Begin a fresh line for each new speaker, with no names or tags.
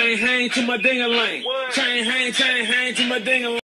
Chain hang to my ding-a-ling. Chain hang, chain hang to my ding-a-ling.